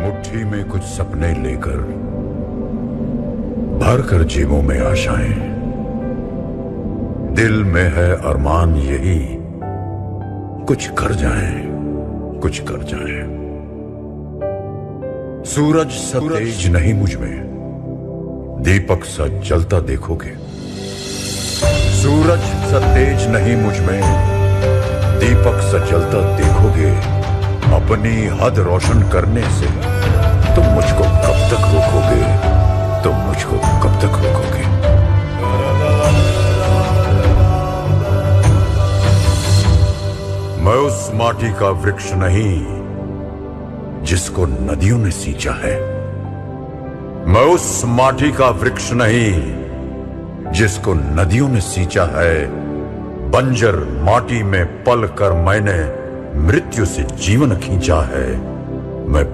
मुट्ठी में कुछ सपने लेकर भर कर जेबों में आशाएँ। दिल में है अरमान यही कुछ कर जाए कुछ कर जाए। सूरज सा तेज नहीं मुझमें दीपक सा जलता देखोगे। सूरज सा तेज नहीं मुझमें दीपक सा जलता देखोगे। अपनी हद रोशन करने से तुम मुझको कब तक रोकोगे? तुम मुझको कब तक रोकोगे? मैं उस माटी का वृक्ष नहीं, जिसको नदियों ने सींचा है। मैं उस माटी का वृक्ष नहीं, जिसको नदियों ने सींचा है। बंजर माटी में पल कर मैंने मृत्यु से जीवन खींचा है। मैं